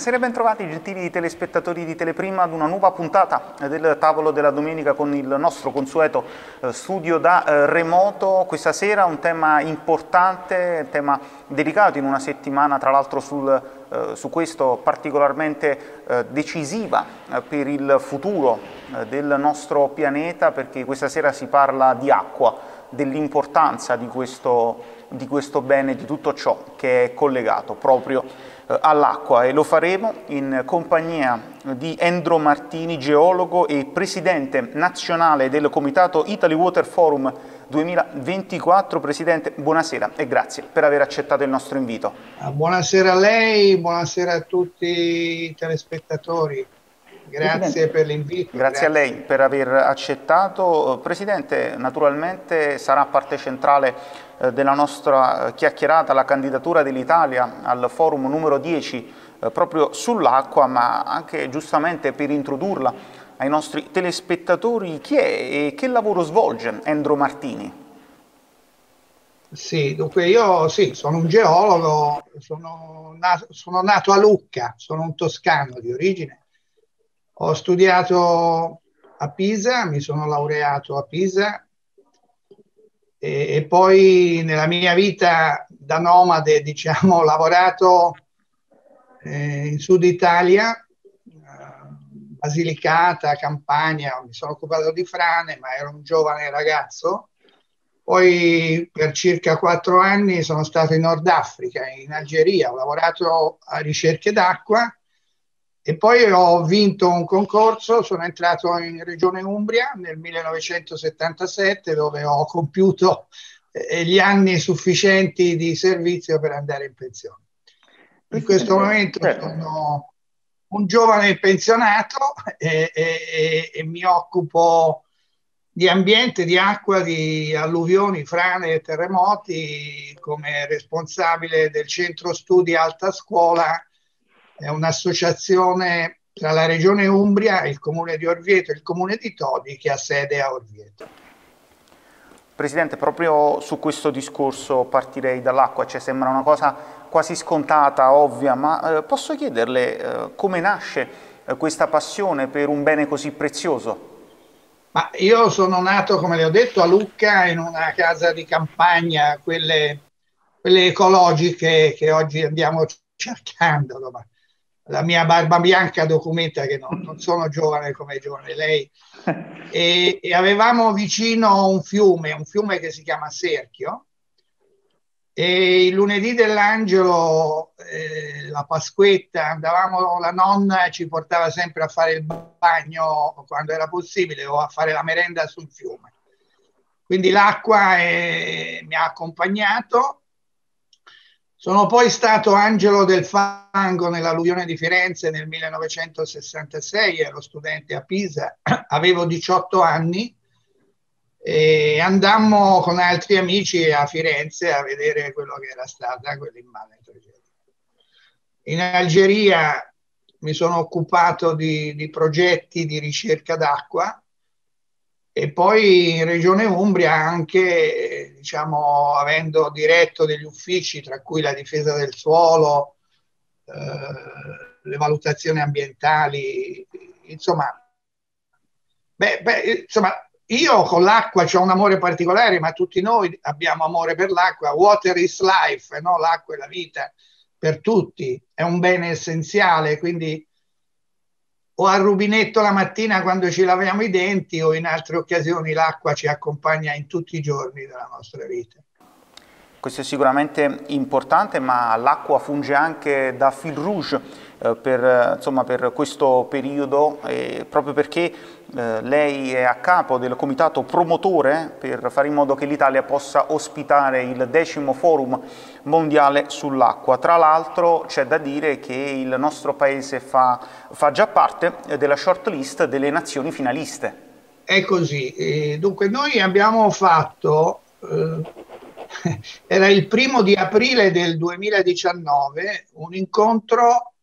Buonasera e bentrovati gentili telespettatori di Teleprima ad una nuova puntata del tavolo della domenica con il nostro consueto eh, studio da eh, remoto. Questa sera un tema importante, un tema delicato in una settimana tra l'altro eh, su questo particolarmente decisiva per il futuro del nostro pianeta perché questa sera si parla di acqua, dell'importanza di questo, di questo bene, di tutto ciò che è collegato proprio all'acqua e lo faremo in compagnia di Endro Martini, geologo e presidente nazionale del Comitato Italy Water Forum 2024. Presidente, buonasera e grazie per aver accettato il nostro invito. Ah, buonasera a lei, buonasera a tutti i telespettatori. Grazie per l'invito. Grazie, grazie, a lei per aver accettato. Presidente, naturalmente sarà parte centrale eh, della nostra eh, chiacchierata la candidatura dell'Italia al forum numero 10 eh, proprio sull'acqua, ma anche giustamente per introdurla ai nostri telespettatori chi è e che lavoro svolge Endro Martini. Sì, dunque io sì, sono un geologo, sono nato, sono nato a Lucca, sono un toscano di origine ho studiato a Pisa, mi sono laureato a Pisa e, e poi nella mia vita da nomade, diciamo, ho lavorato eh, in Sud Italia, eh, Basilicata, Campania, mi sono occupato di frane, ma ero un giovane ragazzo. Poi per circa quattro anni sono stato in Nord Africa, in Algeria, ho lavorato a ricerche d'acqua e poi ho vinto un concorso, sono entrato in Regione Umbria nel 1977 dove ho compiuto eh, gli anni sufficienti di servizio per andare in pensione. In questo momento certo. sono un giovane pensionato e, e, e, mi occupo di ambiente, di acqua, di alluvioni, frane e terremoti come responsabile del centro studi alta scuola è un'associazione tra la regione Umbria, il comune di Orvieto e il comune di Todi che ha sede a Orvieto. Presidente, proprio su questo discorso partirei dall'acqua, cioè sembra una cosa quasi scontata, ovvia, ma eh, posso chiederle eh, come nasce eh, questa passione per un bene così prezioso? Ma io sono nato, come le ho detto, a Lucca in una casa di campagna, quelle, quelle ecologiche che oggi andiamo cercando. Ma la mia barba bianca documenta che non, non sono giovane come giovane lei. E, e, avevamo vicino un fiume, un fiume che si chiama Serchio. E il lunedì dell'angelo, eh, la Pasquetta, andavamo, la nonna ci portava sempre a fare il bagno quando era possibile o a fare la merenda sul fiume. Quindi l'acqua è, mi ha accompagnato sono poi stato angelo del fango nell'alluvione di Firenze nel 1966, ero studente a Pisa, avevo 18 anni e andammo con altri amici a Firenze a vedere quello che era stata quell'immane tragedia. In Algeria mi sono occupato di, di progetti di ricerca d'acqua e poi in Regione Umbria anche, diciamo, avendo diretto degli uffici, tra cui la difesa del suolo, eh, le valutazioni ambientali, insomma, beh, beh, insomma, io con l'acqua ho un amore particolare, ma tutti noi abbiamo amore per l'acqua. Water is life, no? l'acqua è la vita per tutti, è un bene essenziale, quindi o al rubinetto la mattina quando ci laviamo i denti o in altre occasioni l'acqua ci accompagna in tutti i giorni della nostra vita. Questo è sicuramente importante, ma l'acqua funge anche da fil rouge eh, per, insomma, per, questo periodo, eh, proprio perché eh, lei è a capo del comitato promotore per fare in modo che l'Italia possa ospitare il decimo forum mondiale sull'acqua. Tra l'altro c'è da dire che il nostro paese fa, fa già parte della short list delle nazioni finaliste. È così, dunque noi abbiamo fatto eh, era il primo di aprile del 2019, un incontro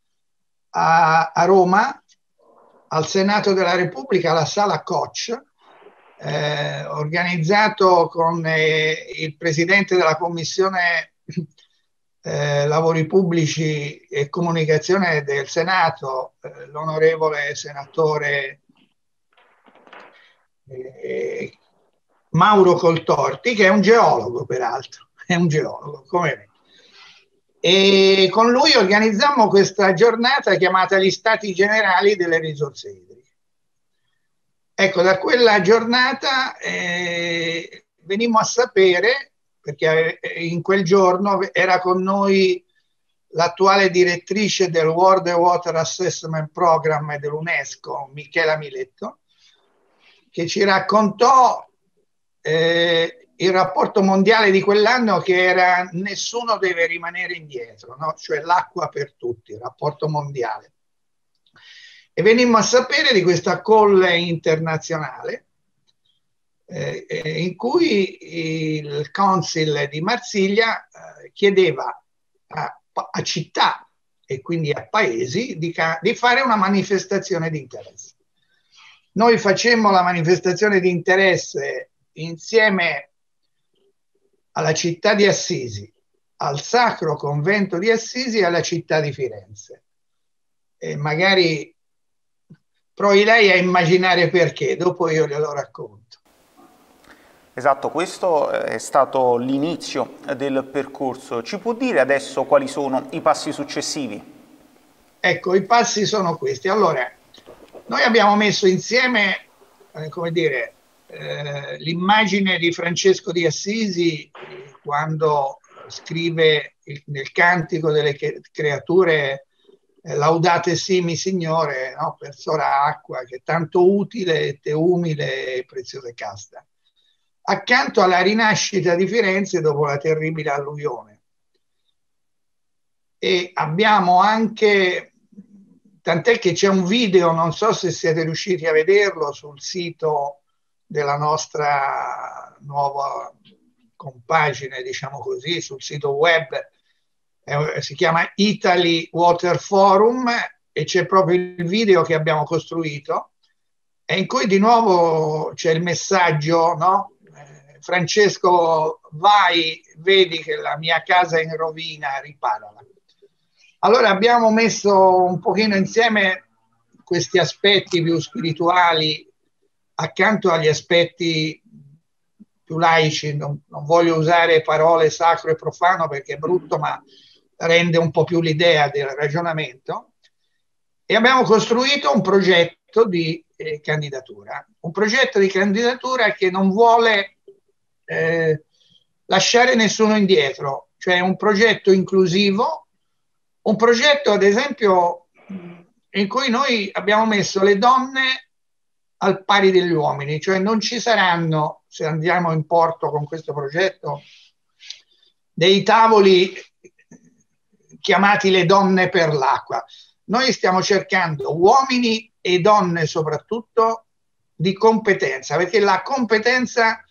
a, a Roma, al Senato della Repubblica, alla sala Koch, eh, organizzato con eh, il presidente della commissione eh, lavori pubblici e comunicazione del Senato, eh, l'onorevole senatore eh, Mauro Coltorti, che è un geologo peraltro, è un geologo come me. E con lui organizzammo questa giornata chiamata gli Stati Generali delle Risorse Idriche. Ecco, da quella giornata eh, venimmo a sapere, perché eh, in quel giorno era con noi l'attuale direttrice del World Water Assessment Program dell'UNESCO, Michela Miletto, che ci raccontò eh, il rapporto mondiale di quell'anno che era nessuno deve rimanere indietro, no? cioè l'acqua per tutti, il rapporto mondiale. E venimmo a sapere di questa call internazionale eh, eh in cui il Council di Marsiglia eh, chiedeva a, a, città e quindi a paesi di, di fare una manifestazione di interesse. Noi facemmo la manifestazione di interesse insieme alla città di Assisi, al Sacro Convento di Assisi e alla città di Firenze. E magari provi lei a immaginare perché, dopo io glielo racconto. Esatto, questo è stato l'inizio del percorso. Ci può dire adesso quali sono i passi successivi? Ecco, i passi sono questi. Allora, noi abbiamo messo insieme, eh, come dire, eh, l'immagine di Francesco di Assisi quando scrive il, nel Cantico delle creature eh, Laudate simi Signore, no? per sora acqua che tanto utile, te umile e preziosa casta. Accanto alla rinascita di Firenze dopo la terribile alluvione. E abbiamo anche tant'è che c'è un video, non so se siete riusciti a vederlo sul sito della nostra nuova compagine, diciamo così, sul sito web, si chiama Italy Water Forum e c'è proprio il video che abbiamo costruito e in cui di nuovo c'è il messaggio, no? Eh, Francesco, vai, vedi che la mia casa è in rovina, riparala. Allora abbiamo messo un pochino insieme questi aspetti più spirituali accanto agli aspetti più laici, non, non, voglio usare parole sacro e profano perché è brutto, ma rende un po' più l'idea del ragionamento. E abbiamo costruito un progetto di eh, candidatura, un progetto di candidatura che non vuole eh, lasciare nessuno indietro, cioè un progetto inclusivo, un progetto ad esempio in cui noi abbiamo messo le donne al pari degli uomini, cioè non ci saranno, se andiamo in porto con questo progetto, dei tavoli chiamati le donne per l'acqua. Noi stiamo cercando uomini e donne soprattutto di competenza, perché la competenza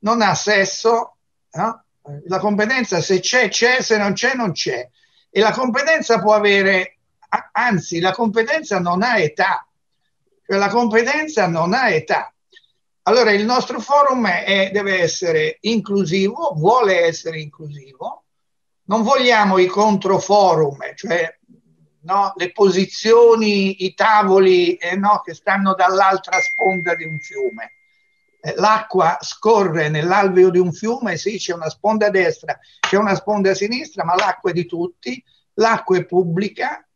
non ha sesso, no? la competenza se c'è c'è, se non c'è non c'è. E la competenza può avere, anzi la competenza non ha età, la competenza non ha età. Allora il nostro forum è, deve essere inclusivo, vuole essere inclusivo, non vogliamo i controforum, cioè no, le posizioni, i tavoli eh, no, che stanno dall'altra sponda di un fiume. Eh, l'acqua scorre nell'alveo di un fiume, sì, c'è una sponda destra, c'è una sponda sinistra, ma l'acqua è di tutti, l'acqua è pubblica,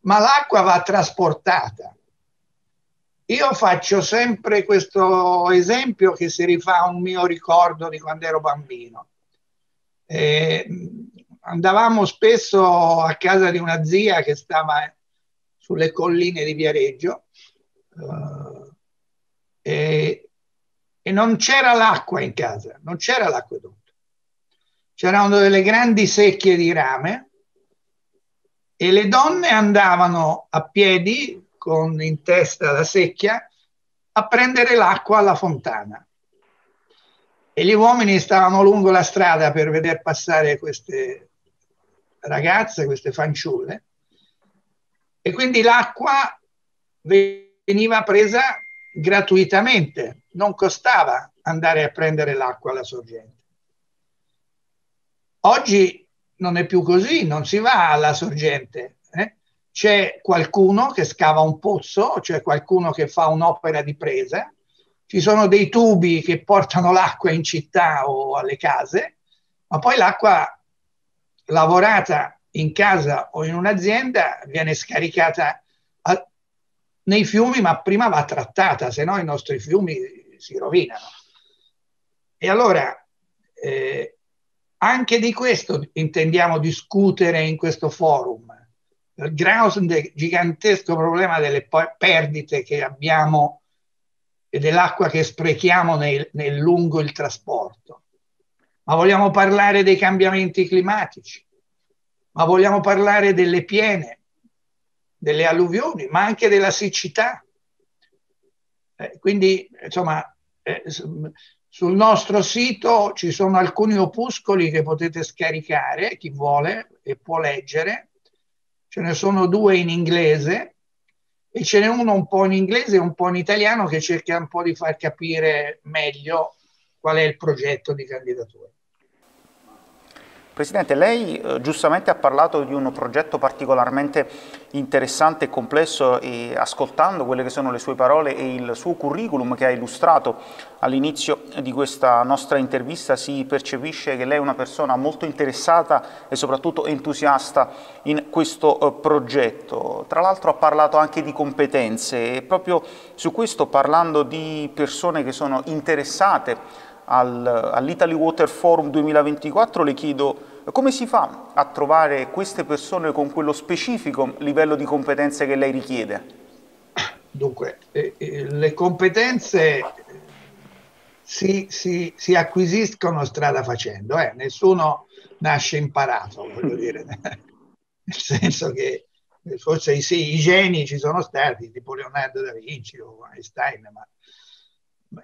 ma l'acqua va trasportata. Io faccio sempre questo esempio che si rifà a un mio ricordo di quando ero bambino. Eh, andavamo spesso a casa di una zia che stava sulle colline di Viareggio uh, e, e, non c'era l'acqua in casa, non c'era l'acquedotto. C'erano delle grandi secchie di rame e le donne andavano a piedi con in testa la secchia a prendere l'acqua alla fontana. E gli uomini stavano lungo la strada per vedere passare queste ragazze, queste fanciulle, e quindi l'acqua veniva presa gratuitamente, non costava andare a prendere l'acqua alla sorgente. Oggi non è più così, non si va alla sorgente. C'è qualcuno che scava un pozzo, c'è qualcuno che fa un'opera di presa, ci sono dei tubi che portano l'acqua in città o alle case, ma poi l'acqua lavorata in casa o in un'azienda viene scaricata a, nei fiumi, ma prima va trattata, se no i nostri fiumi si rovinano. E allora eh, anche di questo intendiamo discutere in questo forum. Grande, gigantesco problema delle perdite che abbiamo e dell'acqua che sprechiamo nel, nel lungo il trasporto. Ma vogliamo parlare dei cambiamenti climatici, ma vogliamo parlare delle piene, delle alluvioni, ma anche della siccità. Eh, quindi, insomma, eh, sul nostro sito ci sono alcuni opuscoli che potete scaricare, chi vuole e può leggere. Ce ne sono due in inglese e ce n'è uno un po' in inglese e un po' in italiano che cerca un po' di far capire meglio qual è il progetto di candidatura. Presidente, lei eh, giustamente ha parlato di un progetto particolarmente interessante e complesso e ascoltando quelle che sono le sue parole e il suo curriculum che ha illustrato all'inizio di questa nostra intervista si percepisce che lei è una persona molto interessata e soprattutto entusiasta in questo eh, progetto. Tra l'altro ha parlato anche di competenze e proprio su questo parlando di persone che sono interessate al, all'Italy Water Forum 2024 le chiedo come si fa a trovare queste persone con quello specifico livello di competenze che lei richiede? Dunque, eh, eh, le competenze si, si, si, acquisiscono strada facendo, eh? nessuno nasce imparato, voglio dire, nel senso che forse sì, i geni ci sono stati, tipo Leonardo da Vinci o Einstein, ma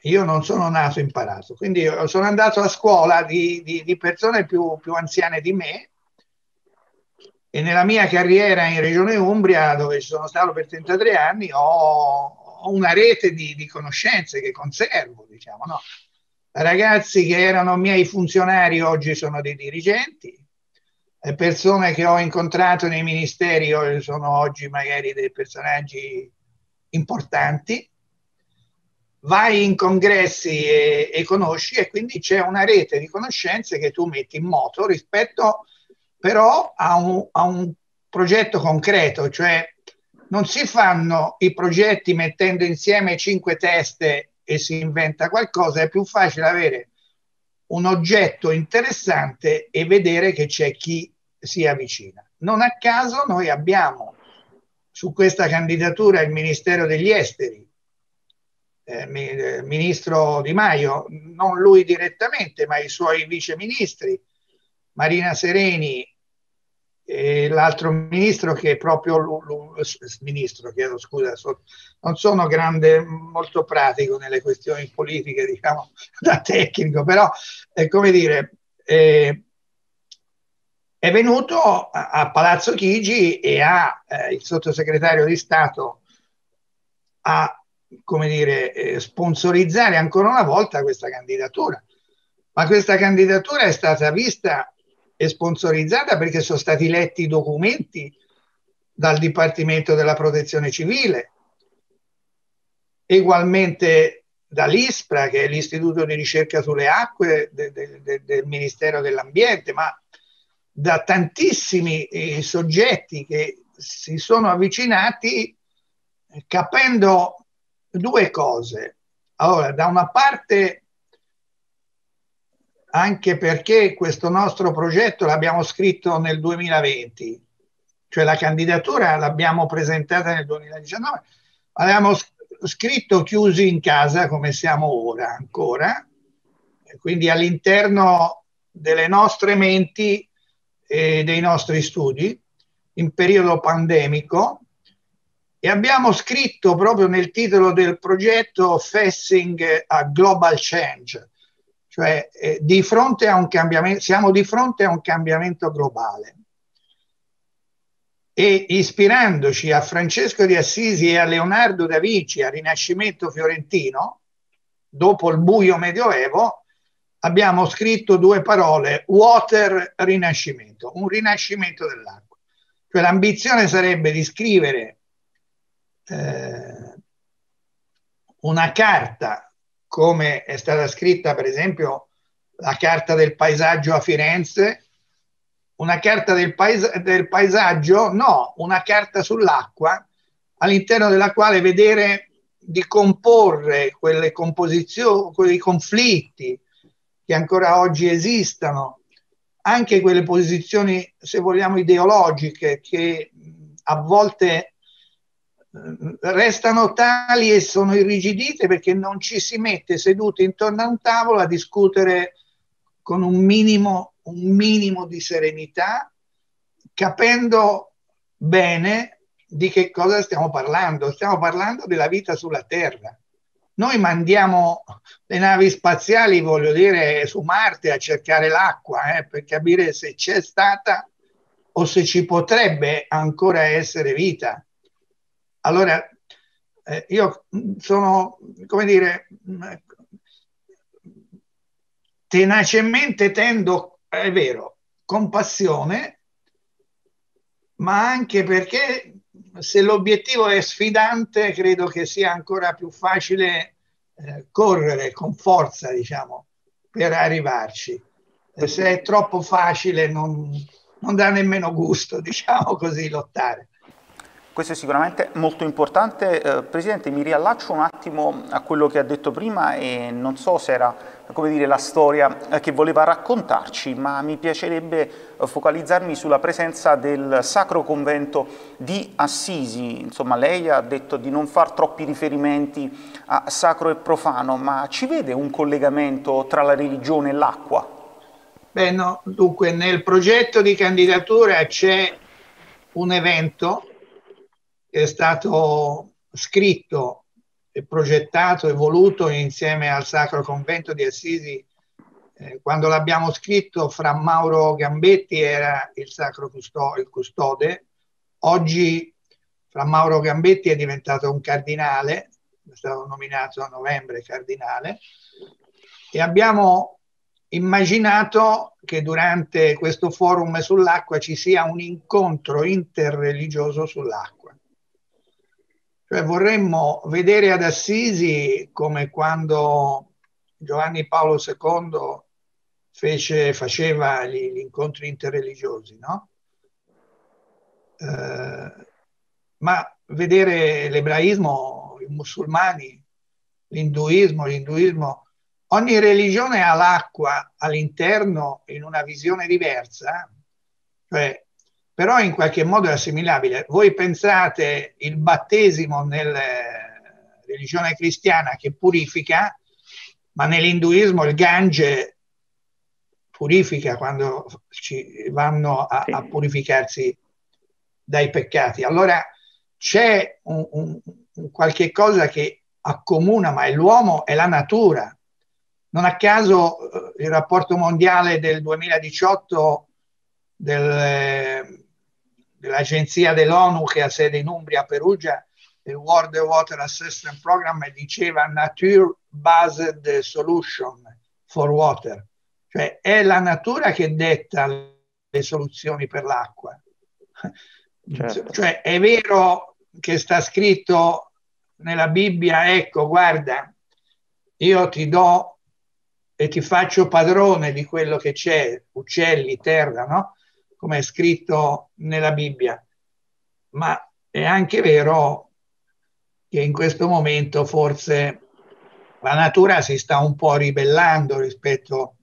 io non sono nato imparato, quindi sono andato a scuola di, di, di persone più, più, anziane di me e nella mia carriera in Regione Umbria, dove ci sono stato per 33 anni, ho, ho una rete di, di, conoscenze che conservo, diciamo, no? Ragazzi che erano miei funzionari oggi sono dei dirigenti, persone che ho incontrato nei ministeri sono oggi magari dei personaggi importanti vai in congressi e, e, conosci e quindi c'è una rete di conoscenze che tu metti in moto rispetto però a un, a un progetto concreto, cioè non si fanno i progetti mettendo insieme cinque teste e si inventa qualcosa, è più facile avere un oggetto interessante e vedere che c'è chi si avvicina. Non a caso noi abbiamo su questa candidatura il Ministero degli Esteri, eh, eh, ministro Di Maio, non lui direttamente, ma i suoi viceministri, Marina Sereni e l'altro ministro che è proprio ministro, chiedo scusa, non sono grande, molto pratico nelle questioni politiche, diciamo, da tecnico, però è come dire, eh, è venuto a, a, Palazzo Chigi e ha eh, il sottosegretario di Stato a come dire, eh, sponsorizzare ancora una volta questa candidatura. Ma questa candidatura è stata vista e sponsorizzata perché sono stati letti i documenti dal Dipartimento della Protezione Civile, ugualmente dall'ISPRA, che è l'Istituto di ricerca sulle acque de, de, de, del Ministero dell'Ambiente, ma da tantissimi eh, soggetti che si sono avvicinati capendo due cose. Allora, da una parte, anche perché questo nostro progetto l'abbiamo scritto nel 2020, cioè la candidatura l'abbiamo presentata nel 2019, avevamo scritto chiusi in casa come siamo ora ancora, quindi all'interno delle nostre menti e dei nostri studi in periodo pandemico e abbiamo scritto proprio nel titolo del progetto Facing a Global Change, cioè eh, di fronte a un cambiamento, siamo di fronte a un cambiamento globale. E ispirandoci a Francesco di Assisi e a Leonardo da Vinci, al Rinascimento fiorentino, dopo il buio medioevo, abbiamo scritto due parole, water rinascimento, un rinascimento dell'acqua. Cioè l'ambizione sarebbe di scrivere eh, una carta come è stata scritta per esempio la carta del paesaggio a Firenze, una carta del, paes- del paesaggio, no, una carta sull'acqua all'interno della quale vedere di comporre quelle composizioni, quei conflitti che ancora oggi esistono, anche quelle posizioni, se vogliamo, ideologiche che a volte restano tali e sono irrigidite perché non ci si mette seduti intorno a un tavolo a discutere con un minimo, un minimo di serenità, capendo bene di che cosa stiamo parlando. Stiamo parlando della vita sulla Terra. Noi mandiamo le navi spaziali, voglio dire, su Marte a cercare l'acqua eh, per capire se c'è stata o se ci potrebbe ancora essere vita. Allora, eh, io sono, come dire, tenacemente tendo, è vero, compassione, ma anche perché se l'obiettivo è sfidante, credo che sia ancora più facile eh, correre con forza, diciamo, per arrivarci. Se è troppo facile non, non dà nemmeno gusto, diciamo così, lottare. Questo è sicuramente molto importante. Eh, Presidente, mi riallaccio un attimo a quello che ha detto prima e non so se era dire, la storia eh, che voleva raccontarci, ma mi piacerebbe eh, focalizzarmi sulla presenza del Sacro Convento di Assisi. Insomma, lei ha detto di non far troppi riferimenti a sacro e profano, ma ci vede un collegamento tra la religione e l'acqua? Beh, no. Dunque, nel progetto di candidatura c'è un evento è stato scritto e progettato e voluto insieme al Sacro Convento di Assisi. Eh, quando l'abbiamo scritto, fra Mauro Gambetti era il Sacro Custo- il Custode. Oggi fra Mauro Gambetti è diventato un cardinale, è stato nominato a novembre cardinale, e abbiamo immaginato che durante questo forum sull'acqua ci sia un incontro interreligioso sull'acqua cioè vorremmo vedere ad Assisi come quando Giovanni Paolo II fece, faceva gli, gli, incontri interreligiosi, no? Eh, ma vedere l'ebraismo, i musulmani, l'induismo, l'induismo, ogni religione ha l'acqua all'interno in una visione diversa, cioè però in qualche modo è assimilabile. Voi pensate il battesimo nella religione cristiana che purifica, ma nell'induismo il Gange purifica quando ci vanno a, a purificarsi dai peccati. Allora c'è un, un, un qualche cosa che accomuna, ma è l'uomo e la natura. Non a caso eh, il rapporto mondiale del 2018 del, dell'agenzia dell'ONU che ha sede in Umbria, Perugia, il World Water Assessment Program diceva Nature Based Solution for Water, cioè è la natura che detta le soluzioni per l'acqua. Certo. Cioè è vero che sta scritto nella Bibbia, ecco, guarda, io ti do e ti faccio padrone di quello che c'è, uccelli, terra, no? Come è scritto nella Bibbia, ma è anche vero che in questo momento forse la natura si sta un po' ribellando rispetto,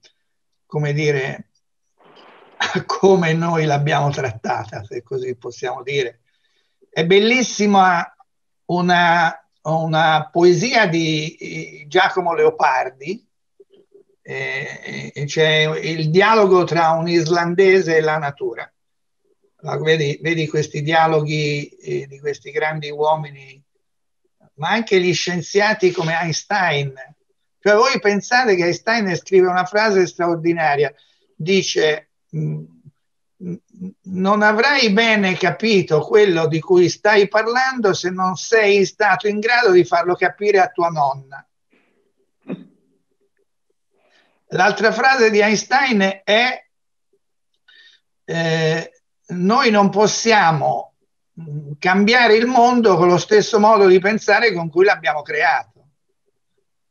come dire, a come noi l'abbiamo trattata, se così possiamo dire. È bellissima una, una poesia di Giacomo Leopardi, eh, c'è il dialogo tra un islandese e la natura. Vedi, vedi questi dialoghi eh, di questi grandi uomini, ma anche gli scienziati come Einstein. Cioè voi pensate che Einstein scrive una frase straordinaria, dice mm, mm, non avrai bene capito quello di cui stai parlando se non sei stato in grado di farlo capire a tua nonna. L'altra frase di Einstein è eh, noi non possiamo cambiare il mondo con lo stesso modo di pensare con cui l'abbiamo creato.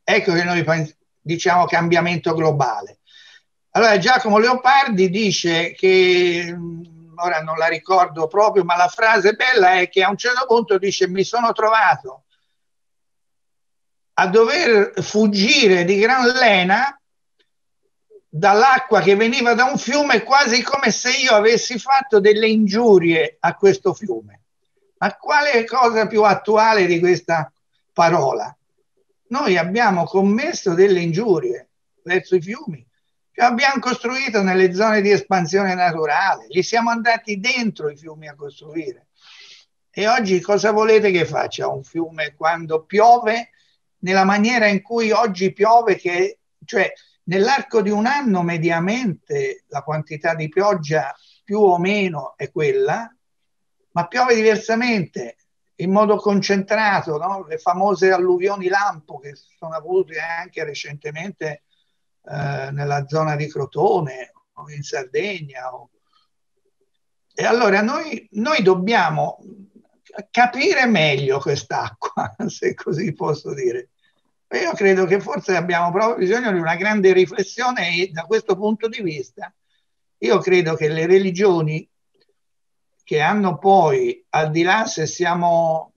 Ecco che noi diciamo cambiamento globale. Allora Giacomo Leopardi dice che, mm, ora non la ricordo proprio, ma la frase bella è che a un certo punto dice mi sono trovato a dover fuggire di gran lena dall'acqua che veniva da un fiume quasi come se io avessi fatto delle ingiurie a questo fiume. Ma quale cosa più attuale di questa parola? Noi abbiamo commesso delle ingiurie verso i fiumi, che abbiamo costruito nelle zone di espansione naturale, li siamo andati dentro i fiumi a costruire. E oggi cosa volete che faccia un fiume quando piove nella maniera in cui oggi piove, che, cioè nell'arco di un anno mediamente la quantità di pioggia più o meno è quella, ma piove diversamente, in modo concentrato, no? le famose alluvioni lampo che sono avute anche recentemente eh, nella zona di Crotone o in Sardegna. O... E allora noi, noi dobbiamo capire meglio quest'acqua, se così posso dire. Io credo che forse abbiamo proprio bisogno di una grande riflessione e da questo punto di vista io credo che le religioni che hanno poi, al di là se siamo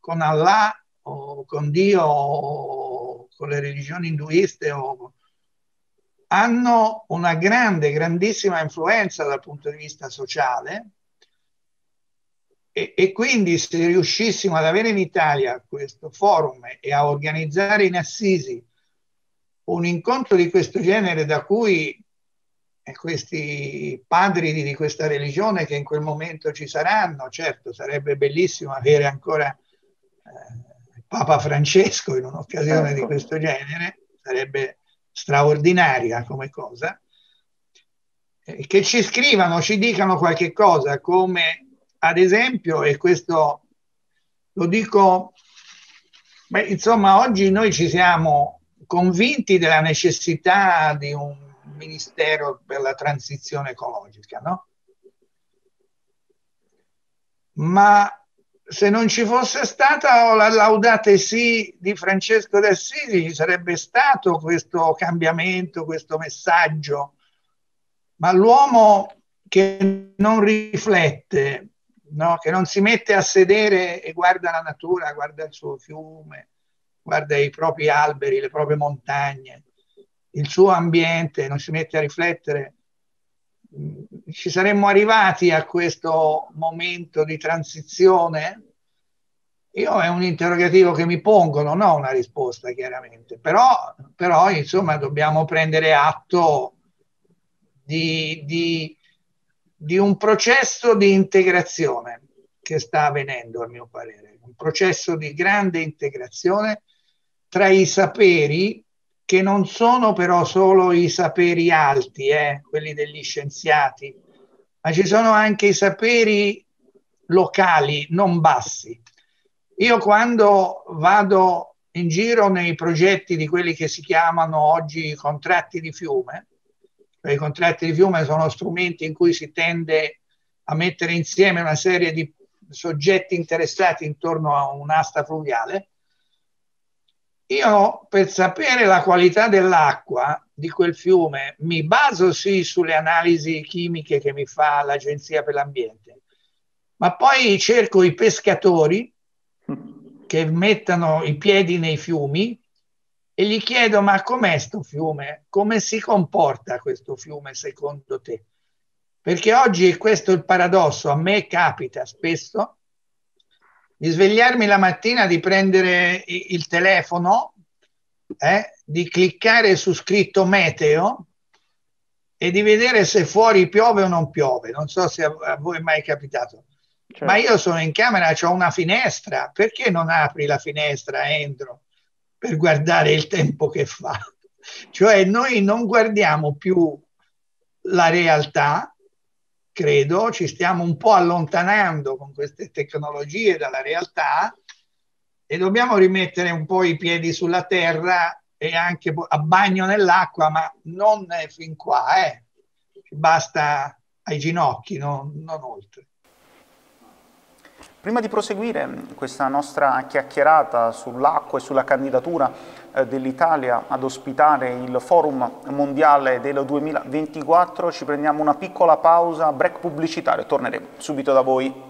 con Allah o con Dio o con le religioni induiste, o, hanno una grande, grandissima influenza dal punto di vista sociale e, e, quindi se riuscissimo ad avere in Italia questo forum e a organizzare in Assisi un incontro di questo genere da cui questi padri di, questa religione che in quel momento ci saranno, certo sarebbe bellissimo avere ancora eh, Papa Francesco in un'occasione ecco. di questo genere, sarebbe straordinaria come cosa, eh, che ci scrivano, ci dicano qualche cosa come ad esempio, e questo lo dico, beh, insomma, oggi noi ci siamo convinti della necessità di un ministero per la transizione ecologica, no? Ma se non ci fosse stata la laudate sì di Francesco d'Assisi, ci sarebbe stato questo cambiamento, questo messaggio. Ma l'uomo che non riflette no? che non si mette a sedere e guarda la natura, guarda il suo fiume, guarda i propri alberi, le proprie montagne, il suo ambiente, non si mette a riflettere, mm, ci saremmo arrivati a questo momento di transizione? Io è un interrogativo che mi pongo, non ho una risposta chiaramente, però, però insomma dobbiamo prendere atto di, di di un processo di integrazione che sta avvenendo, a mio parere, un processo di grande integrazione tra i saperi che non sono però solo i saperi alti, eh, quelli degli scienziati, ma ci sono anche i saperi locali, non bassi. Io quando vado in giro nei progetti di quelli che si chiamano oggi contratti di fiume, i contratti di fiume sono strumenti in cui si tende a mettere insieme una serie di soggetti interessati intorno a un'asta fluviale. Io per sapere la qualità dell'acqua di quel fiume mi baso sì sulle analisi chimiche che mi fa l'Agenzia per l'Ambiente, ma poi cerco i pescatori che mettano i piedi nei fiumi e gli chiedo ma com'è sto fiume? Come si comporta questo fiume secondo te? Perché oggi, questo è il paradosso, a me capita spesso di svegliarmi la mattina, di prendere il telefono, eh, di cliccare su scritto meteo e di vedere se fuori piove o non piove. Non so se a, a voi è mai capitato. Certo. Ma io sono in camera, ho una finestra, perché non apri la finestra, entro? Per guardare il tempo che fa. Cioè noi non guardiamo più la realtà, credo, ci stiamo un po' allontanando con queste tecnologie dalla realtà e dobbiamo rimettere un po' i piedi sulla terra e anche a bagno nell'acqua, ma non fin qua, eh. basta ai ginocchi, non, non oltre. Prima di proseguire questa nostra chiacchierata sull'acqua e sulla candidatura eh, dell'Italia ad ospitare il Forum Mondiale del 2024 ci prendiamo una piccola pausa, break pubblicitario, torneremo subito da voi.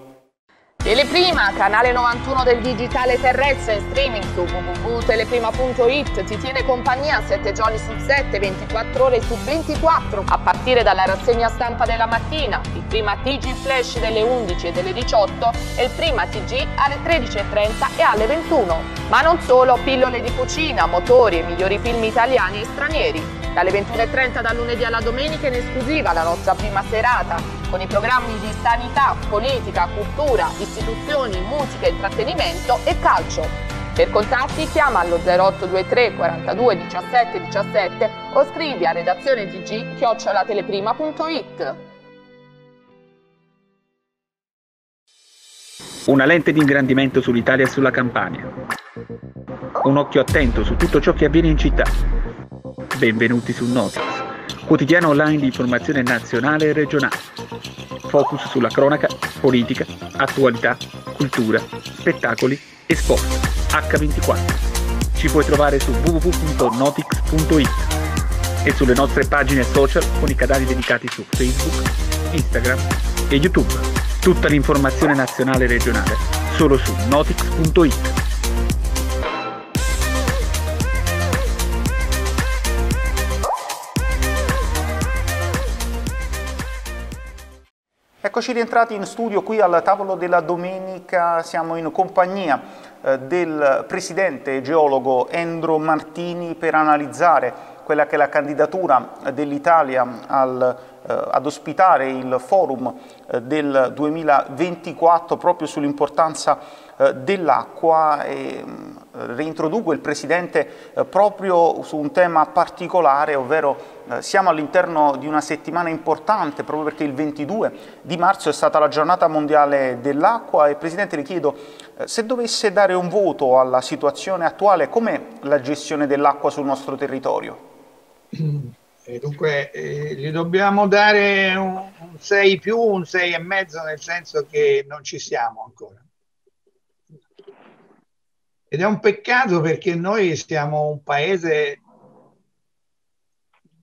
Teleprima, canale 91 del digitale terrestre in streaming su www.teleprima.it ti tiene compagnia 7 giorni su 7, 24 ore su 24 a partire dalla rassegna stampa della mattina, il prima TG Flash delle 11 e delle 18 e il prima TG alle 13.30 e alle 21. Ma non solo, pillole di cucina, motori e migliori film italiani e stranieri. Dalle 21.30 dal lunedì alla domenica in esclusiva la nostra prima serata con i programmi di sanità, politica, cultura, istituzioni, musica, intrattenimento e calcio. Per contatti chiama allo 0823 42 17 17 o scrivi a redazione dg chiocciolateleprima.it. Una lente di ingrandimento sull'Italia e sulla Campania. Un occhio attento su tutto ciò che avviene in città. Benvenuti su Notice quotidiano online di informazione nazionale e regionale. Focus sulla cronaca, politica, attualità, cultura, spettacoli e sport. H24. Ci puoi trovare su www.notix.it e sulle nostre pagine social con i canali dedicati su Facebook, Instagram e YouTube. Tutta l'informazione nazionale e regionale solo su notix.it. Eccoci rientrati in studio qui al tavolo della domenica, siamo in compagnia eh, del presidente geologo Endro Martini per analizzare quella che è la candidatura dell'Italia al, eh, ad ospitare il forum eh, del 2024 proprio sull'importanza dell'acqua. E mm, reintroduco il Presidente proprio su un tema particolare, ovvero siamo all'interno di una settimana importante proprio perché il 22 di marzo è stata la giornata mondiale dell'acqua e Presidente le chiedo eh, se dovesse dare un voto alla situazione attuale, com'è la gestione dell'acqua sul nostro territorio? E dunque eh, gli dobbiamo dare un 6 più, un 6 e mezzo nel senso che non ci siamo ancora. Ed è un peccato perché noi siamo un paese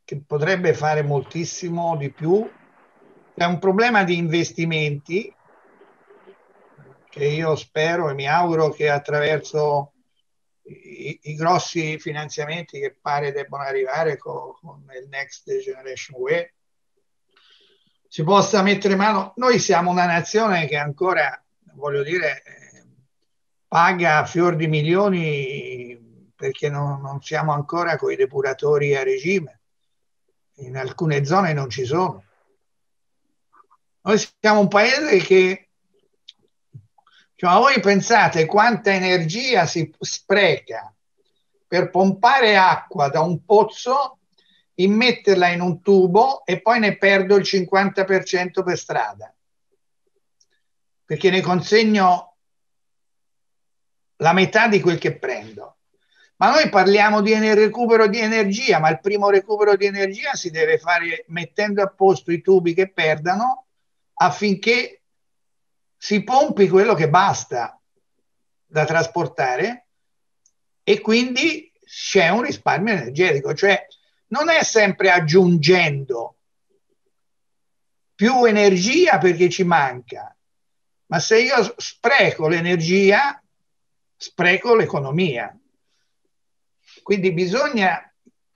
che potrebbe fare moltissimo di più. È un problema di investimenti che io spero e mi auguro che attraverso i, i grossi finanziamenti che pare debbano arrivare con, con il Next Generation UE si possa mettere mano. Noi siamo una nazione che ancora, voglio dire, paga fior di milioni perché non, non siamo ancora con i depuratori a regime in alcune zone non ci sono. Noi siamo un paese che, cioè, voi pensate quanta energia si spreca per pompare acqua da un pozzo, immetterla in un tubo e poi ne perdo il 50% per strada. Perché ne consegno la metà di quel che prendo. Ma noi parliamo di recupero di energia, ma il primo recupero di energia si deve fare mettendo a posto i tubi che perdano affinché si pompi quello che basta da trasportare e quindi c'è un risparmio energetico, cioè non è sempre aggiungendo più energia perché ci manca, ma se io spreco l'energia, spreco l'economia. Quindi bisogna,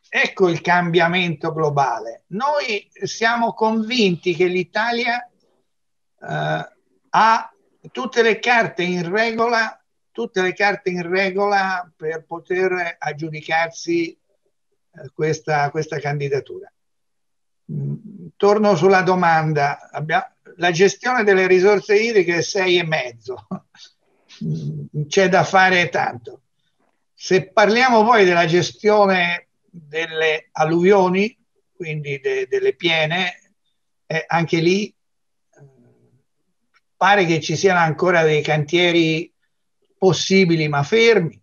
ecco il cambiamento globale. Noi siamo convinti che l'Italia eh, ha tutte le carte in regola, tutte le carte in regola per poter aggiudicarsi eh, questa, questa candidatura. Mm, torno sulla domanda. La gestione delle risorse idriche è sei e mezzo. Mm, c'è da fare tanto. Se parliamo poi della gestione delle alluvioni, quindi de, delle piene, eh, anche lì eh, pare che ci siano ancora dei cantieri possibili ma fermi.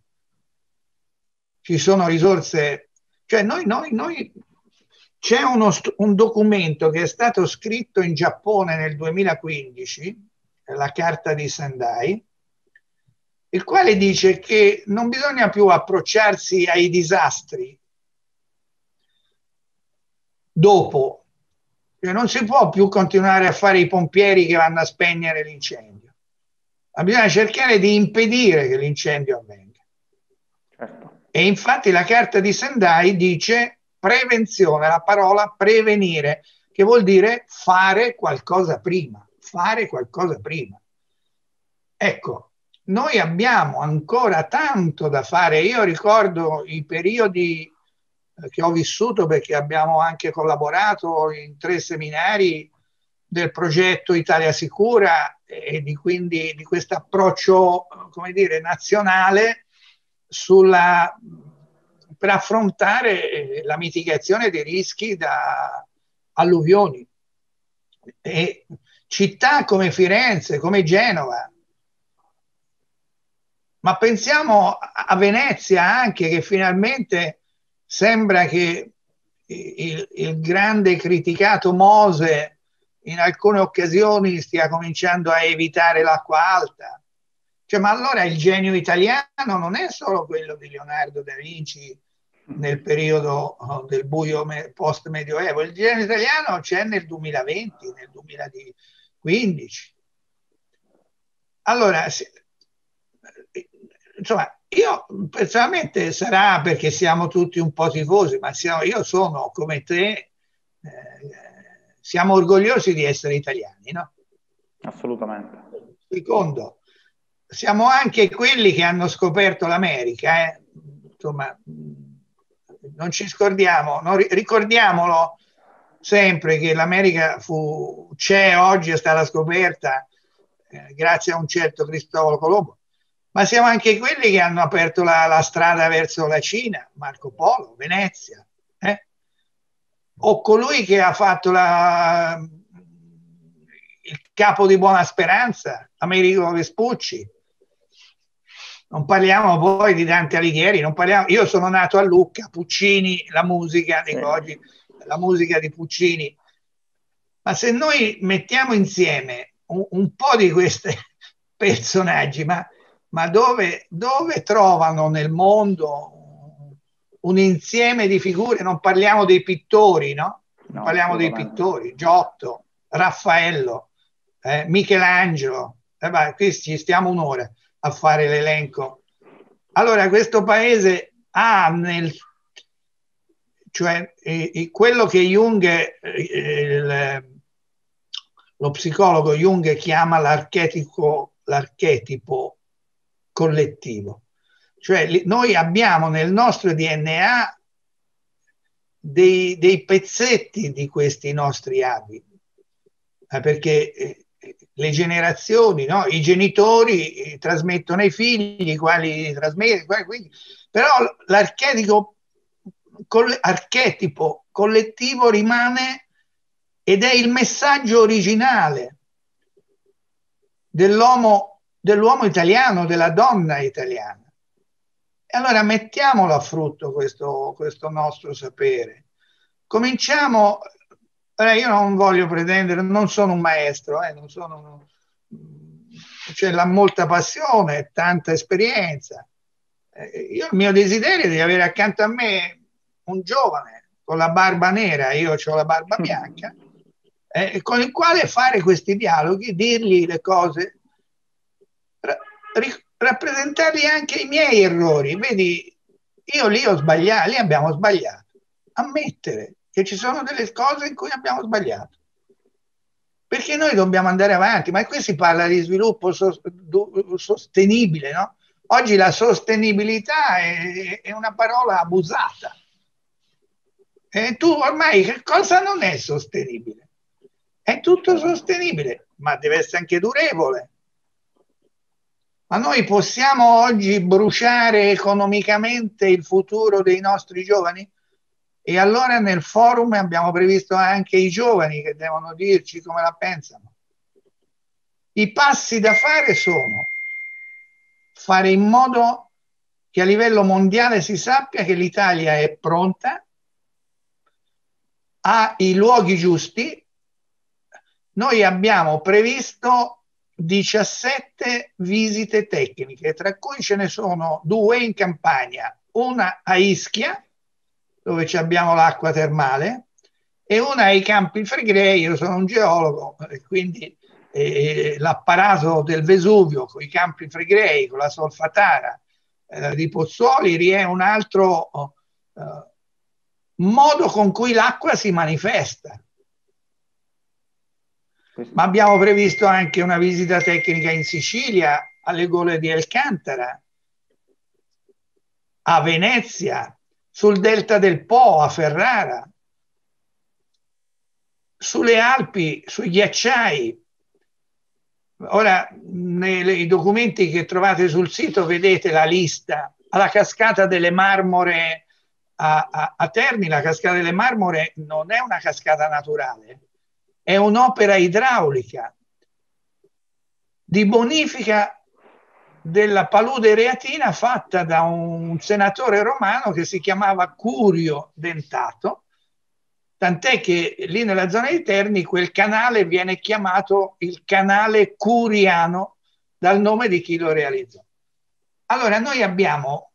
ci sono risorse, cioè noi, noi, noi c'è uno, un documento che è stato scritto in Giappone nel 2015, la carta di Sendai, il quale dice che non bisogna più approcciarsi ai disastri dopo, cioè non si può più continuare a fare i pompieri che vanno a spegnere l'incendio, ma bisogna cercare di impedire che l'incendio avvenga. Certo. E infatti la carta di Sendai dice prevenzione, la parola prevenire, che vuol dire fare qualcosa prima, fare qualcosa prima. Ecco, noi abbiamo ancora tanto da fare. Io ricordo i periodi eh, che ho vissuto perché abbiamo anche collaborato in tre seminari del progetto Italia Sicura e di quindi di questo approccio, come dire, nazionale sulla per affrontare eh, la mitigazione dei rischi da alluvioni. E città come Firenze, come Genova, ma pensiamo a Venezia anche che finalmente sembra che il, il, grande criticato Mose in alcune occasioni stia cominciando a evitare l'acqua alta. Cioè, ma allora il genio italiano non è solo quello di Leonardo da Vinci nel periodo oh, del buio post-medioevo. Il genere italiano c'è nel 2020, nel 2015. Allora, insomma, io personalmente sarà perché siamo tutti un po' tifosi, ma siamo, io sono come te, eh, siamo orgogliosi di essere italiani, no? Assolutamente. Secondo, siamo anche quelli che hanno scoperto l'America, eh? insomma, non ci scordiamo, non, ricordiamolo sempre che l'America fu, c'è oggi, è stata scoperta eh, grazie a un certo Cristoforo Colombo, ma siamo anche quelli che hanno aperto la, la strada verso la Cina, Marco Polo, Venezia, eh? o colui che ha fatto la, il capo di Buona Speranza, Americo Vespucci, non parliamo poi di Dante Alighieri, non parliamo, io sono nato a Lucca, Puccini, la musica, sì. oggi, la musica di Puccini. Ma se noi mettiamo insieme un, un po' di questi personaggi, ma, ma dove, dove, trovano nel mondo un insieme di figure? Non parliamo dei pittori, no? No, parliamo dei pittori, Giotto, Raffaello, eh, Michelangelo, eh, beh, qui ci stiamo un'ora a fare l'elenco. Allora, questo paese ha nel, cioè eh, quello che Jung, eh, il, lo psicologo Jung chiama l'archetipo, l'archetipo collettivo. Cioè noi abbiamo nel nostro DNA dei, dei pezzetti di questi nostri abiti, perché eh, le generazioni, no? i genitori eh, trasmettono ai figli, i quali trasmettono, quindi, però l'archetipo, coll- archetipo collettivo rimane ed è il messaggio originale dell'uomo, dell'uomo italiano, della donna italiana. E allora mettiamolo a frutto questo, questo nostro sapere. Cominciamo allora, io non voglio pretendere, non sono un maestro, eh, non sono, c'è la molta passione, tanta esperienza. Eh, io il mio desiderio è di avere accanto a me un giovane con la barba nera, io ho la barba bianca, eh, con il quale fare questi dialoghi, dirgli le cose, rappresentargli anche i miei errori. Vedi, io lì ho sbagliato, lì abbiamo sbagliato. Ammettere, che ci sono delle cose in cui abbiamo sbagliato. Perché noi dobbiamo andare avanti, ma qui si parla di sviluppo sostenibile, no? Oggi la sostenibilità è, è una parola abusata. E tu ormai che cosa non è sostenibile? È tutto sostenibile, ma deve essere anche durevole. Ma noi possiamo oggi bruciare economicamente il futuro dei nostri giovani? E allora nel forum abbiamo previsto anche i giovani che devono dirci come la pensano. I passi da fare sono fare in modo che a livello mondiale si sappia che l'Italia è pronta, ha i luoghi giusti. Noi abbiamo previsto 17 visite tecniche, tra cui ce ne sono due in campagna, una a Ischia, dove abbiamo l'acqua termale, e una ai Campi Flegrei, io sono un geologo, quindi eh, l'apparato del Vesuvio con i Campi Flegrei, con la Solfatara eh, di Pozzuoli, è un altro eh, modo con cui l'acqua si manifesta. Ma abbiamo previsto anche una visita tecnica in Sicilia, alle gole di Alcantara, a Venezia, sul delta del Po, a Ferrara, sulle Alpi, sui ghiacciai. Ora, nei documenti che trovate sul sito vedete la lista alla cascata delle Marmore a, a, a Terni. La cascata delle Marmore non è una cascata naturale, è un'opera idraulica di bonifica della palude reatina fatta da un senatore romano che si chiamava Curio Dentato, tant'è che lì nella zona di Terni quel canale viene chiamato il canale curiano dal nome di chi lo realizzò. Allora noi abbiamo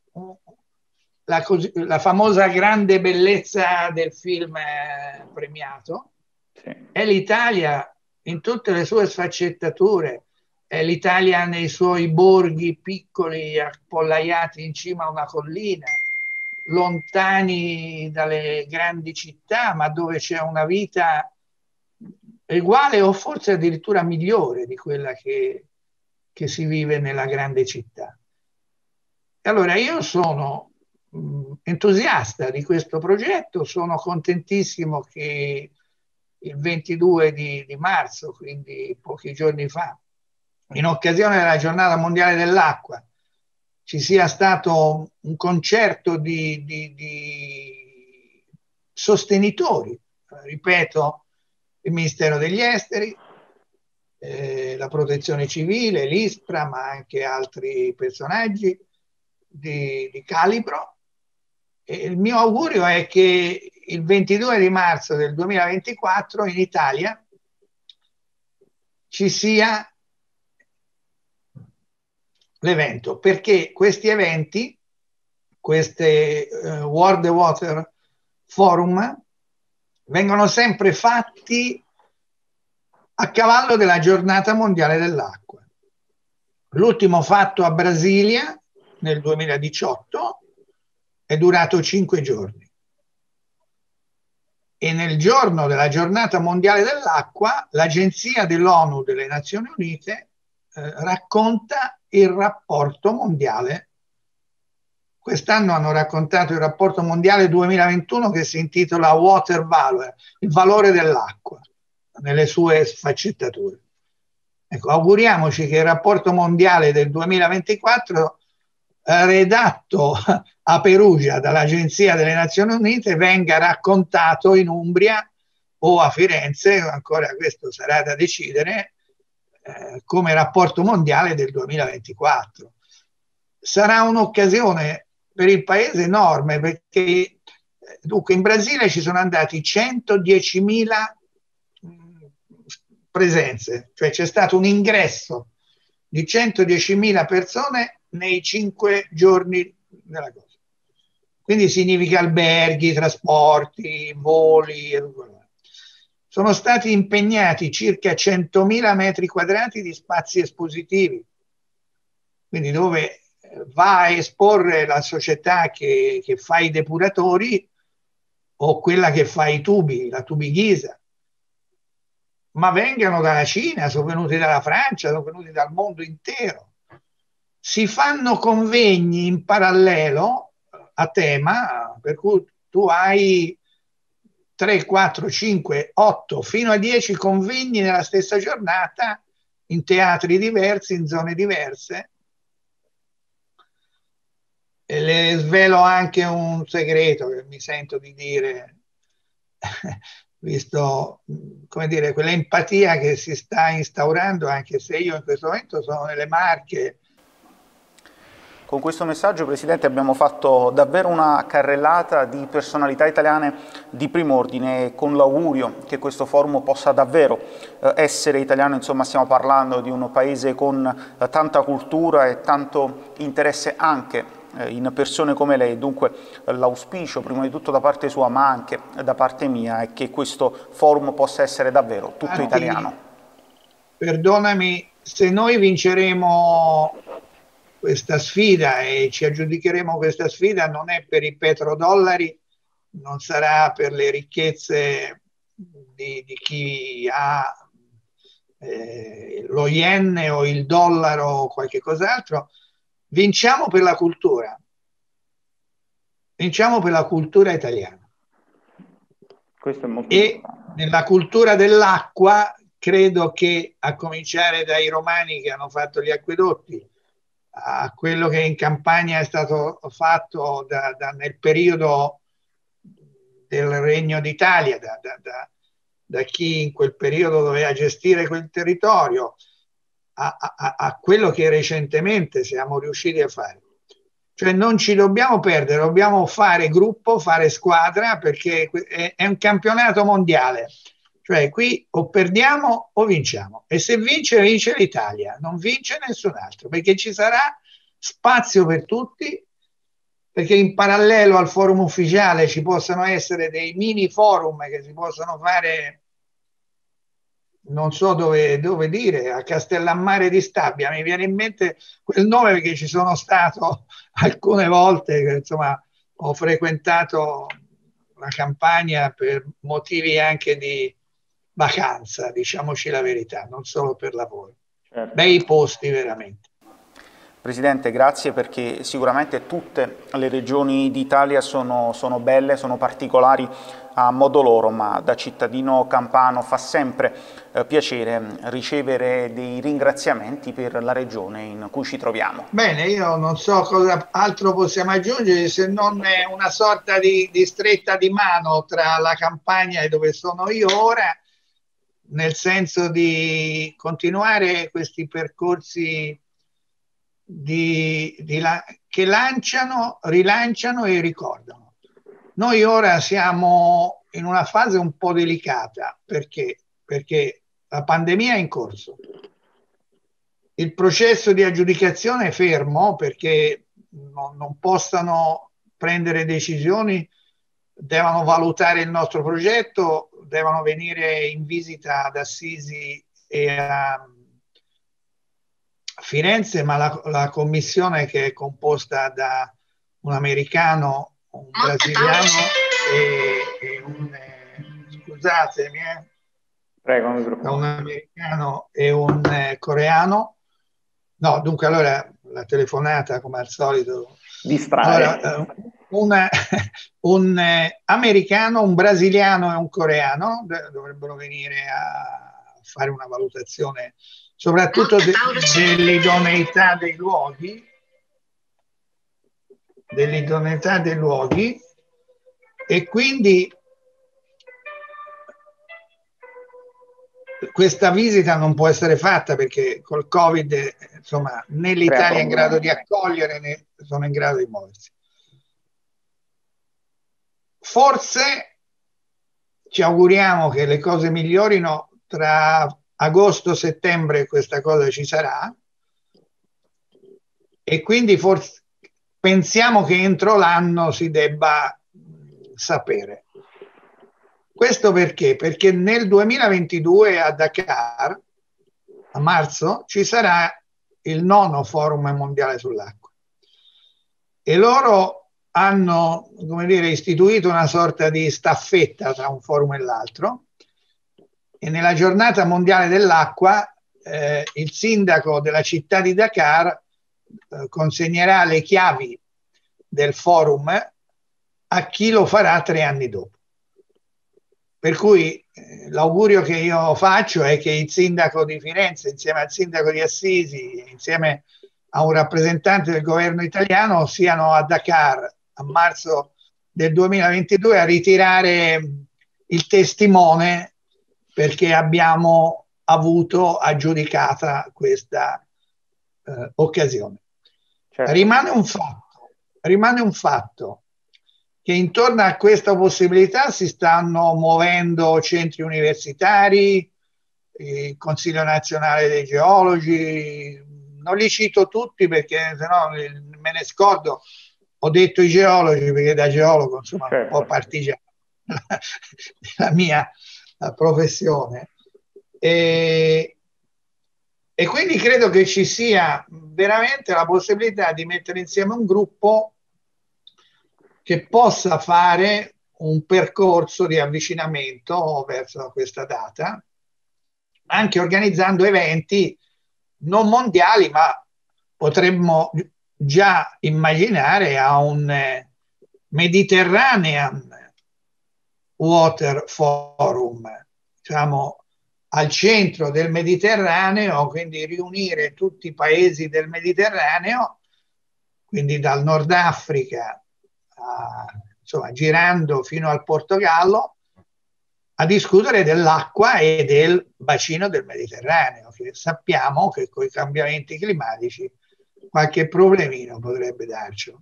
la, la famosa grande bellezza del film eh, premiato, sì. è l'Italia in tutte le sue sfaccettature, è l'Italia nei suoi borghi piccoli appollaiati in cima a una collina, lontani dalle grandi città, ma dove c'è una vita uguale o forse addirittura migliore di quella che, che si vive nella grande città. Allora io sono mh, entusiasta di questo progetto, sono contentissimo che il 22 di, di marzo, quindi pochi giorni fa, in occasione della giornata mondiale dell'acqua ci sia stato un concerto di, di, di sostenitori, ripeto, il Ministero degli Esteri, eh, la Protezione Civile, l'ISPRA, ma anche altri personaggi di, di calibro. E il mio augurio è che il 22 di marzo del 2024 in Italia ci sia l'evento, perché questi eventi, queste uh, World Water Forum, vengono sempre fatti a cavallo della giornata mondiale dell'acqua. L'ultimo fatto a Brasilia nel 2018 è durato cinque giorni. E nel giorno della giornata mondiale dell'acqua, l'Agenzia dell'ONU delle Nazioni Unite eh, racconta il rapporto mondiale. Quest'anno hanno raccontato il rapporto mondiale 2021 che si intitola Water Value, il valore dell'acqua, nelle sue sfaccettature. Ecco, auguriamoci che il rapporto mondiale del 2024, eh, redatto a Perugia dall'Agenzia delle Nazioni Unite, venga raccontato in Umbria o a Firenze, ancora questo sarà da decidere, eh, come rapporto mondiale del 2024. Sarà un'occasione per il paese enorme perché eh, dunque in Brasile ci sono andati 110.000 mm, presenze, cioè c'è stato un ingresso di 110.000 persone nei cinque giorni della cosa. Quindi significa alberghi, trasporti, voli, sono stati impegnati circa 100.000 metri quadrati di spazi espositivi, quindi dove eh, va a esporre la società che, che fa i depuratori o quella che fa i tubi, la tubighisa, ma vengano dalla Cina, sono venuti dalla Francia, sono venuti dal mondo intero. Si fanno convegni in parallelo a tema, per cui tu hai 3, 4, 5, 8, fino a 10 convegni nella stessa giornata in teatri diversi, in zone diverse. E le svelo anche un segreto che mi sento di dire, visto come dire, quell'empatia che si sta instaurando, anche se io in questo momento sono nelle Marche Con questo messaggio, Presidente, abbiamo fatto davvero una carrellata di personalità italiane di primo ordine e con l'augurio che questo forum possa davvero eh, essere italiano, insomma stiamo parlando di un paese con eh, tanta cultura e tanto interesse anche eh, in persone come lei, dunque l'auspicio prima di tutto da parte sua ma anche da parte mia è che questo forum possa essere davvero tutto Anzi, italiano. Perdonami, se noi vinceremo questa sfida e ci aggiudicheremo questa sfida non è per i petrodollari, non sarà per le ricchezze di, di chi ha eh, lo yen o il dollaro o qualche cos'altro, vinciamo per la cultura, vinciamo per la cultura italiana. E nella cultura dell'acqua credo che a cominciare dai romani che hanno fatto gli acquedotti, a quello che in campagna è stato fatto da, da, nel periodo del Regno d'Italia, da, da, chi in quel periodo doveva gestire quel territorio, a, a, a, quello che recentemente siamo riusciti a fare. Cioè non ci dobbiamo perdere, dobbiamo fare gruppo, fare squadra perché è, è un campionato mondiale cioè qui o perdiamo o vinciamo. E se vince vince l'Italia, non vince nessun altro perché ci sarà spazio per tutti perché in parallelo al forum ufficiale ci possono essere dei mini forum che si possono fare non so dove, dove dire, a Castellammare di Stabia, mi viene in mente quel nome perché ci sono stato alcune volte, insomma ho frequentato la campagna per motivi anche di, vacanza, diciamoci la verità, non solo per lavoro. Certo. Bei posti veramente. Presidente, grazie perché sicuramente tutte le regioni d'Italia sono, sono, belle, sono particolari a modo loro, ma da cittadino campano fa sempre eh, piacere ricevere dei ringraziamenti per la regione in cui ci troviamo. Bene, io non so cosa altro possiamo aggiungere se non una sorta di, di stretta di mano tra la campagna e dove sono io ora nel senso di continuare questi percorsi di, di la, che lanciano, rilanciano e ricordano. Noi ora siamo in una fase un po' delicata perché, perché la pandemia è in corso. Il processo di aggiudicazione è fermo perché non, non possano prendere decisioni, devono valutare il nostro progetto devono venire in visita ad Assisi e a Firenze, ma la, la commissione che è composta da un americano, un brasiliano e, e un eh, scusatemi, eh, Prego, da un americano e un eh, coreano. No, dunque allora la telefonata come al solito. Distrae. Allora, eh, una, un eh, americano, un brasiliano e un coreano dovrebbero venire a fare una valutazione soprattutto de, dell'idoneità dei luoghi, dell'idoneità dei luoghi e quindi questa visita non può essere fatta perché col Covid insomma né l'Italia è in grado di accogliere né sono in grado di muoversi. Forse ci auguriamo che le cose migliorino tra agosto e settembre questa cosa ci sarà e quindi forse pensiamo che entro l'anno si debba sapere. Questo perché? Perché nel 2022 a Dakar, a marzo, ci sarà il nono forum mondiale sull'acqua. E loro hanno dire, istituito una sorta di staffetta tra un forum e l'altro e nella giornata mondiale dell'acqua eh, il sindaco della città di Dakar eh, consegnerà le chiavi del forum a chi lo farà tre anni dopo. Per cui eh, l'augurio che io faccio è che il sindaco di Firenze, insieme al sindaco di Assisi, insieme a un rappresentante del governo italiano, siano a Dakar a marzo del 2022 a ritirare il testimone perché abbiamo avuto aggiudicata questa eh, occasione. certo. rimane, un fatto, rimane un fatto che intorno a questa possibilità si stanno muovendo centri universitari, il Consiglio nazionale dei geologi, non li cito tutti perché sennò me ne scordo, ho detto i geologi perché da geologo insomma certo. un po' partigiano la mia professione. E, e quindi credo che ci sia veramente la possibilità di mettere insieme un gruppo che possa fare un percorso di avvicinamento verso questa data, anche organizzando eventi non mondiali, ma potremmo già immaginare a un eh, Mediterranean Water Forum, diciamo al centro del Mediterraneo, quindi riunire tutti i paesi del Mediterraneo, quindi dal Nord Africa, a, insomma, girando fino al Portogallo, a discutere dell'acqua e del bacino del Mediterraneo, che sappiamo che con i cambiamenti climatici qualche problemino potrebbe darci.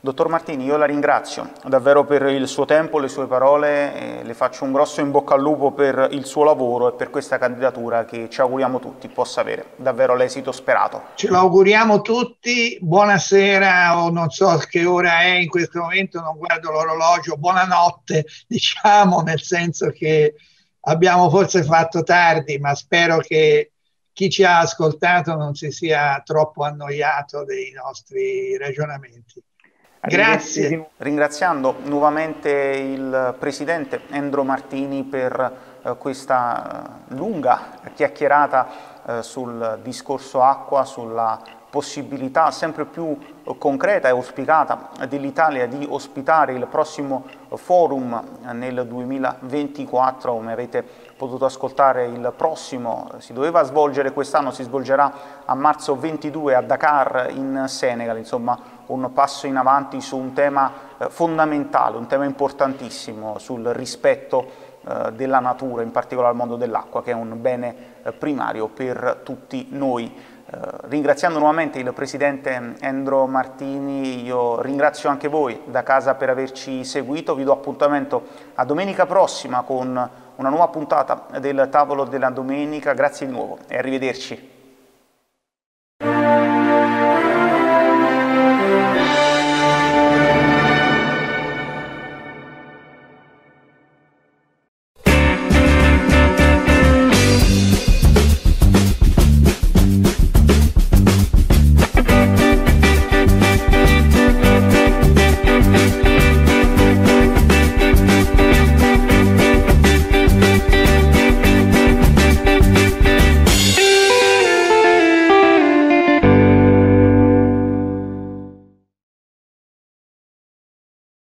Dottor Martini, io la ringrazio davvero per il suo tempo, le sue parole, le faccio un grosso in bocca al lupo per il suo lavoro e per questa candidatura che ci auguriamo tutti possa avere davvero l'esito sperato. Ce lo auguriamo tutti, buonasera o non so che ora è in questo momento, non guardo l'orologio, buonanotte diciamo nel senso che abbiamo forse fatto tardi ma spero che chi ci ha ascoltato non si sia troppo annoiato dei nostri ragionamenti. Grazie. Ringraziando nuovamente il Presidente Endro Martini per eh, questa eh, lunga chiacchierata eh, sul discorso acqua, sulla possibilità sempre più concreta e auspicata dell'Italia di ospitare il prossimo forum nel 2024, come avete potuto ascoltare il prossimo si doveva svolgere quest'anno, si svolgerà a marzo 22 a Dakar in Senegal, insomma un passo in avanti su un tema eh, fondamentale, un tema importantissimo sul rispetto eh, della natura, in particolare al mondo dell'acqua, che è un bene eh, primario per tutti noi. Eh, ringraziando nuovamente il Presidente Endro Martini, io ringrazio anche voi da casa per averci seguito, vi do appuntamento a domenica prossima con una nuova puntata del Tavolo della Domenica, grazie di nuovo e arrivederci.